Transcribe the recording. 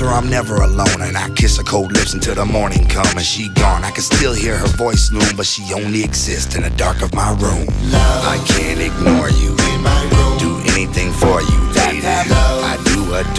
with her, I'm never alone. And I kiss her cold lips until the morning comes and she gone. I can still hear her voice loom, but she only exists in the dark of my room. Love, I can't ignore you. Do anything for you, lady. Love, I do adore.